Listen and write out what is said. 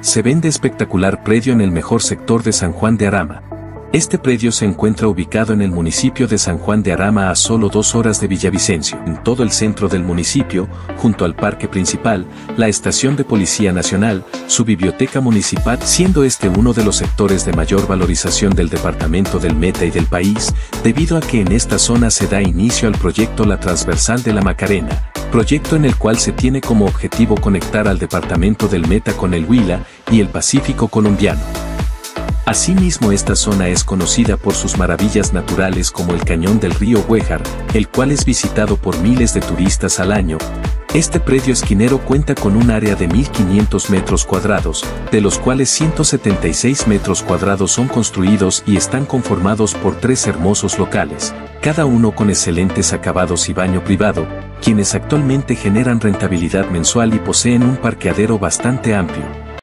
se vende espectacular predio en el mejor sector de San Juan de Arama. Este predio se encuentra ubicado en el municipio de San Juan de Arama a solo dos horas de Villavicencio, en todo el centro del municipio, junto al parque principal, la estación de Policía Nacional, su biblioteca municipal, siendo este uno de los sectores de mayor valorización del departamento del Meta y del país, debido a que en esta zona se da inicio al proyecto La Transversal de la Macarena, proyecto en el cual se tiene como objetivo conectar al departamento del Meta con el Huila y el Pacífico colombiano. Asimismo esta zona es conocida por sus maravillas naturales como el cañón del río Huejar, el cual es visitado por miles de turistas al año. Este predio esquinero cuenta con un área de 1.500 metros cuadrados, de los cuales 176 metros cuadrados son construidos y están conformados por tres hermosos locales, cada uno con excelentes acabados y baño privado, quienes actualmente generan rentabilidad mensual y poseen un parqueadero bastante amplio.